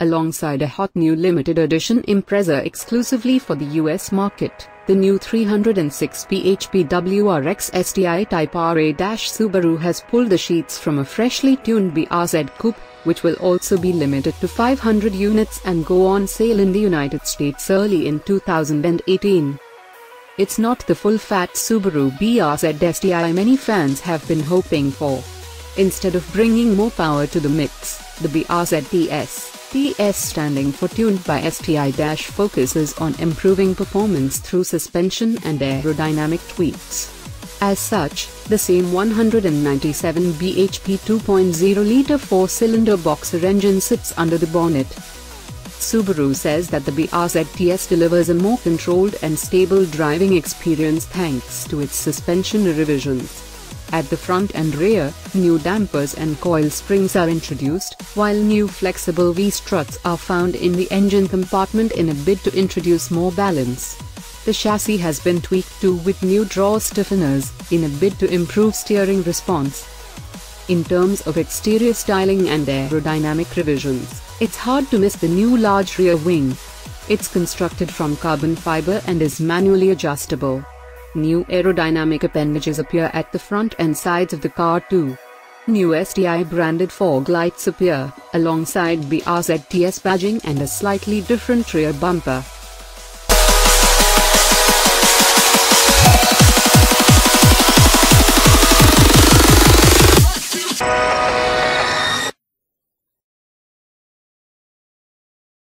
alongside a hot new limited edition Impreza exclusively for the US market. The new 306 bhp WRX STI Type RA Subaru has pulled the sheets from a freshly tuned BRZ Coupe, which will also be limited to 500 units and go on sale in the United States early in 2018. It's not the full-fat Subaru BRZ STI many fans have been hoping for. Instead of bringing more power to the mix, the BRZ TS TS standing for tuned by STI- focuses on improving performance through suspension and aerodynamic tweaks. As such, the same 197 bhp 2.0-litre four-cylinder boxer engine sits under the bonnet. Subaru says that the BRZ-TS delivers a more controlled and stable driving experience thanks to its suspension revisions. At the front and rear, new dampers and coil springs are introduced, while new flexible V-struts are found in the engine compartment in a bid to introduce more balance. The chassis has been tweaked too with new draw stiffeners, in a bid to improve steering response. In terms of exterior styling and aerodynamic revisions, it's hard to miss the new large rear wing. It's constructed from carbon fiber and is manually adjustable. New aerodynamic appendages appear at the front and sides of the car too. New STI branded fog lights appear, alongside BRZ-TS badging and a slightly different rear bumper.